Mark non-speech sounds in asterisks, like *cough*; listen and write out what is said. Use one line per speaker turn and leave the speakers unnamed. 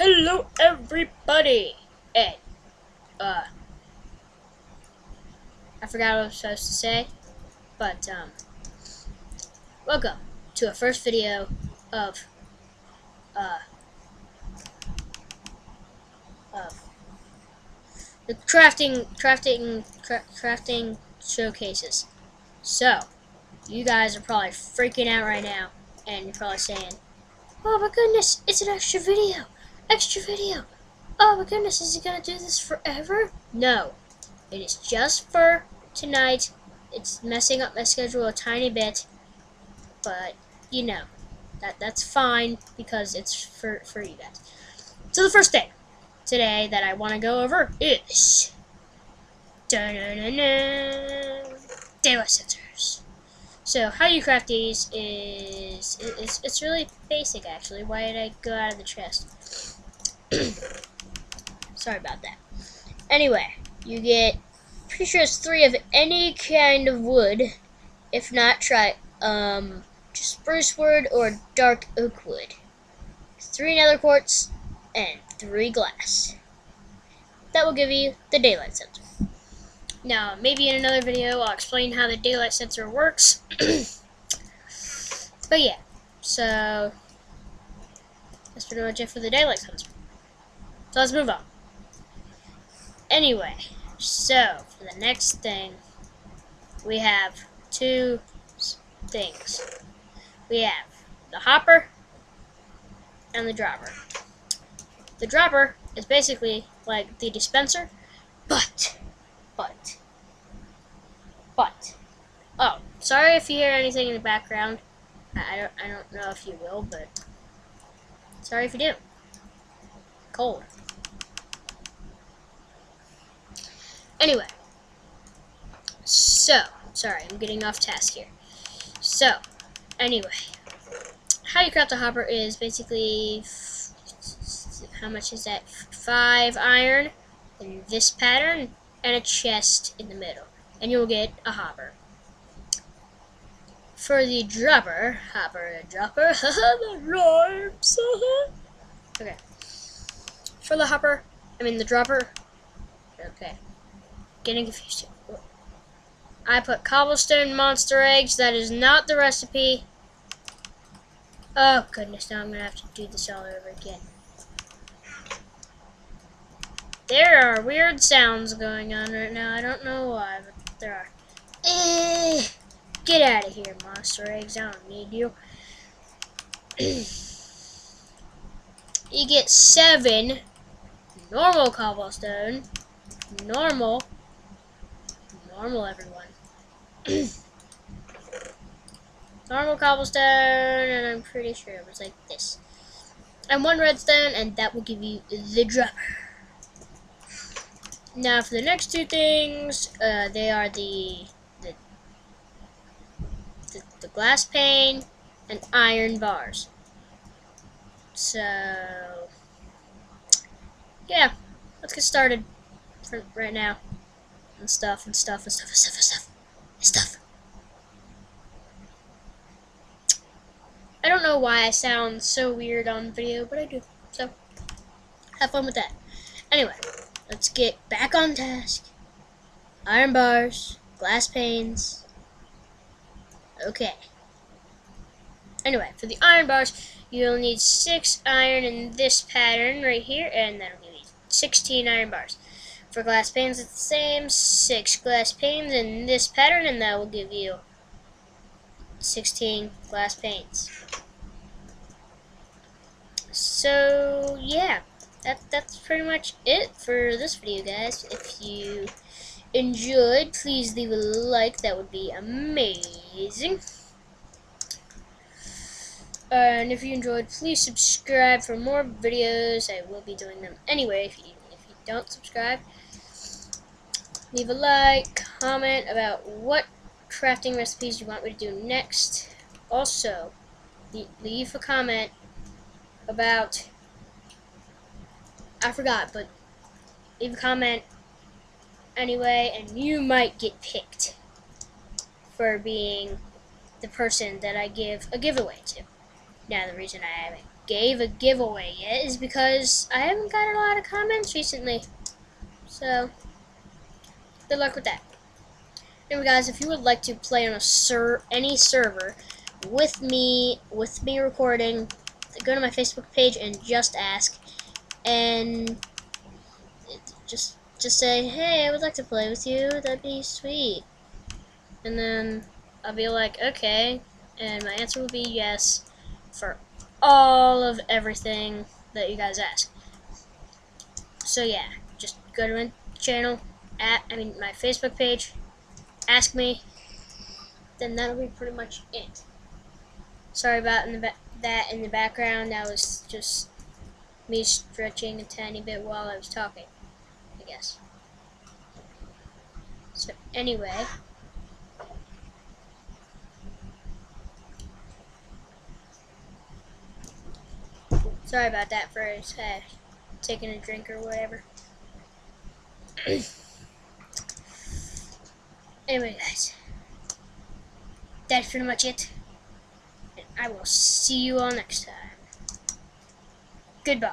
Hello, everybody! Hey, uh, I forgot what I was supposed to say, but, um, welcome to a first video of, uh, of the crafting, crafting, cra crafting showcases. So, you guys are probably freaking out right now, and you're probably saying, Oh my goodness, it's an extra video! Extra video! Oh my goodness, is he gonna do this forever? No. It is just for tonight. It's messing up my schedule a tiny bit, but you know, that that's fine because it's for, for you guys. So the first thing today that I want to go over is daylight sensors. So how you craft these is it's, it's really basic actually. Why did I go out of the chest? *coughs* Sorry about that. Anyway, you get pretty sure it's three of any kind of wood. If not, try um just spruce wood or dark oak wood. Three nether quartz and three glass. That will give you the daylight sensor. Now, maybe in another video I'll explain how the daylight sensor works. *coughs* but yeah, so that's pretty much it for the daylight sensor. So let's move on. Anyway, so for the next thing, we have two things. We have the hopper and the dropper. The dropper is basically like the dispenser, but, but, but. Oh, sorry if you hear anything in the background. I, I don't, I don't know if you will, but sorry if you do. Cold. Anyway, so, sorry, I'm getting off task here. So, anyway, how you craft a hopper is basically, how much is that? Five iron in this pattern and a chest in the middle. And you'll get a hopper. For the dropper, hopper dropper, *laughs* the rhymes, okay. For the hopper, I mean the dropper, okay getting confused. I put cobblestone monster eggs. That is not the recipe. Oh, goodness. Now I'm going to have to do this all over again. There are weird sounds going on right now. I don't know why, but there are. Eh, get out of here, monster eggs. I don't need you. *clears throat* you get seven normal cobblestone, normal normal, everyone. *clears throat* normal cobblestone, and I'm pretty sure it was like this. And one redstone, and that will give you the dropper. Now, for the next two things, uh, they are the, the, the, the glass pane and iron bars. So, yeah, let's get started for right now and stuff and stuff and stuff and stuff and stuff and stuff. I don't know why I sound so weird on video, but I do. So, have fun with that. Anyway, let's get back on task. Iron bars, glass panes. Okay. Anyway, for the iron bars, you'll need 6 iron in this pattern right here, and you 16 iron bars. For glass panes, it's the same. Six glass panes in this pattern, and that will give you 16 glass panes. So, yeah. That, that's pretty much it for this video, guys. If you enjoyed, please leave a like. That would be amazing. Uh, and if you enjoyed, please subscribe for more videos. I will be doing them anyway if you, if you don't subscribe. Leave a like, comment about what crafting recipes you want me to do next. Also, leave a comment about, I forgot, but leave a comment anyway, and you might get picked for being the person that I give a giveaway to. Now, the reason I gave a giveaway yet is because I haven't got a lot of comments recently. So, good luck with that. Anyway, guys, if you would like to play on a ser any server with me, with me recording, go to my Facebook page and just ask, and just just say, hey, I would like to play with you. That'd be sweet. And then I'll be like, okay, and my answer will be yes for all of everything that you guys ask. So yeah, just go to my channel, at I mean my Facebook page, ask me, then that'll be pretty much it. Sorry about in the that in the background. That was just me stretching a tiny bit while I was talking, I guess. So anyway. Sorry about that for uh, taking a drink or whatever. *clears throat* anyway, guys, that's pretty much it. And I will see you all next time. Goodbye.